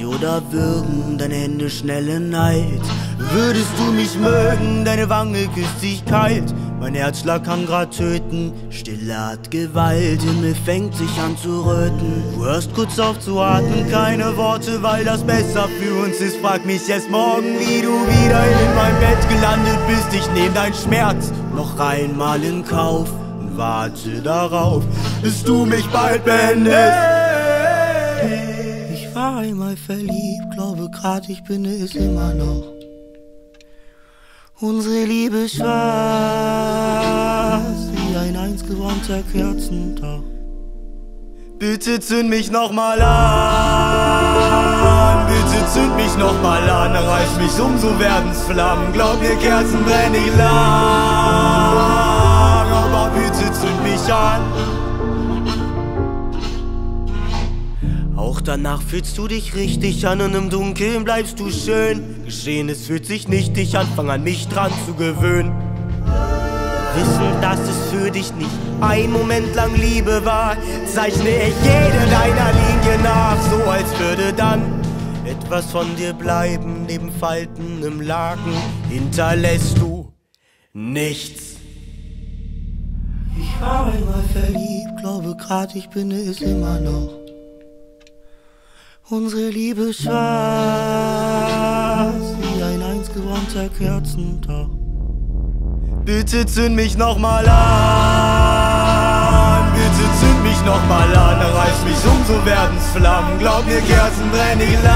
sie oder würgen, deine Hände schnelle Neid. Würdest du mich mögen, deine Wange küsst sich kalt. Mein Herzschlag kann grad töten, Stille hat Gewalt, Himmel fängt sich an zu röten. Du hörst kurz auf zu atmen, keine Worte, weil das besser für uns ist. Frag mich erst morgen, wie du wieder in mein Bett gelandet bist. Ich nehm dein Schmerz noch einmal in Kauf und warte darauf, bis du mich bald beendest. Ich war einmal verliebt, glaube grad ich bin es immer noch. Unsere Liebe schwarz wie ein einst gebrannter Kerzentau. Bitte zünd mich nochmal an, bitte zünd mich nochmal an, reiß mich um, so werden's Flammen. Glaub mir, Kerzen brenn ich lang, Auch danach fühlst du dich richtig an und im Dunkeln bleibst du schön. Geschehen, es fühlt sich nicht dich an, an mich dran zu gewöhnen. Wissen, dass es für dich nicht ein Moment lang Liebe war, zeichne ich jede deiner Linie nach, so als würde dann etwas von dir bleiben, neben Falten im Laken hinterlässt du nichts. Ich war einmal verliebt, glaube grad ich bin es immer noch. Unsere Liebe schwarz wie ein einst gebrannter Kerzentau. Bitte zünd mich nochmal an, bitte zünd mich nochmal an, reiß mich um, so werden's Flammen. Glaub mir, Kerzen brenn ich lang,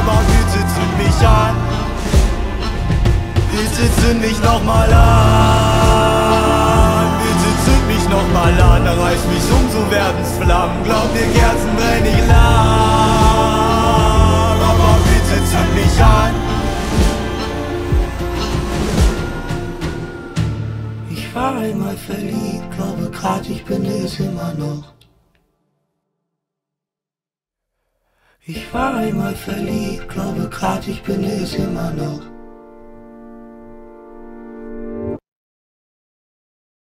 aber bitte zünd mich an, bitte zünd mich nochmal an, nochmal an, reiß mich um, so werden's Flammen. Glaub mir, Kerzen brenn ich lang, aber bitte zünd mich an. Ich war einmal verliebt, glaube grad ich bin es immer noch. Ich war einmal verliebt, glaube grad ich bin es immer noch.